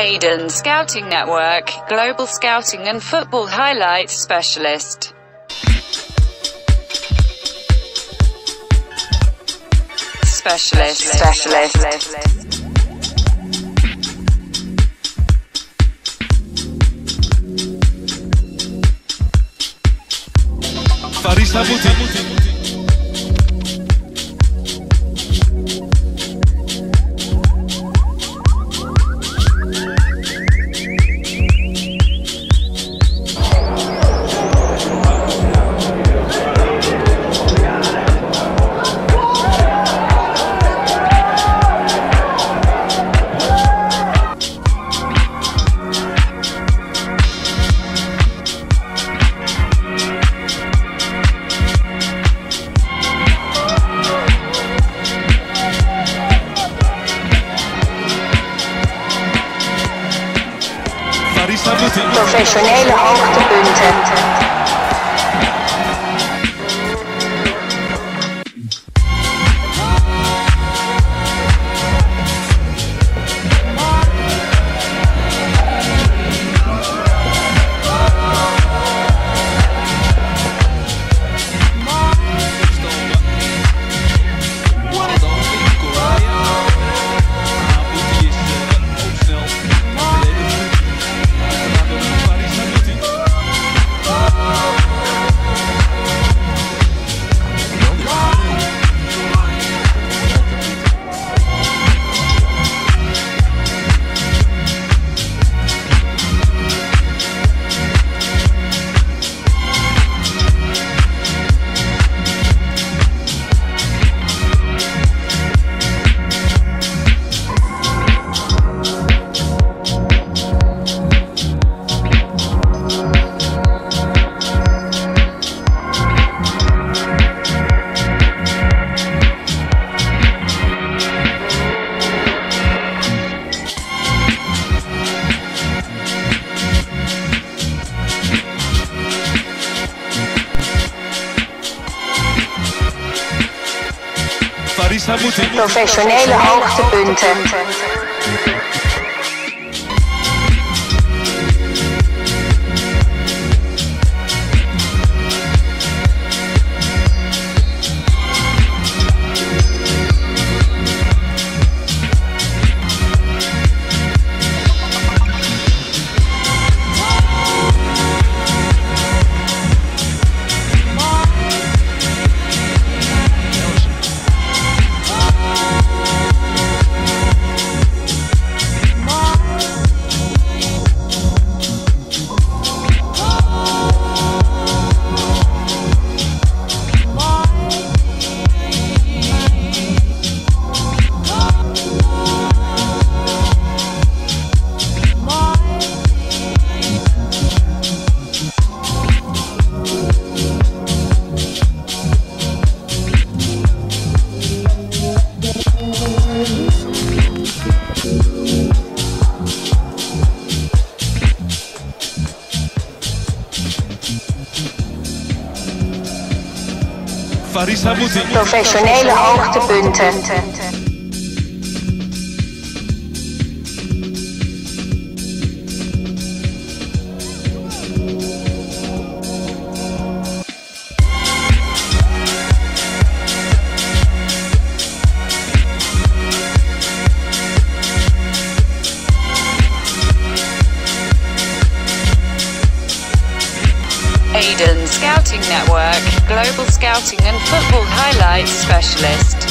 Aiden Scouting Network, Global Scouting and Football Highlights Specialist. Specialist. Specialist. Faris Hammouti. Professionele hoogtepunten. Professionele hoogtepunten. Faris Hammouti. Professionele hoogtepunten. Aiden Scouting Network, Global Scouting and Football Highlights Specialist.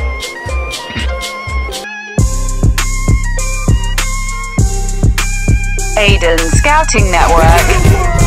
Aiden Scouting Network.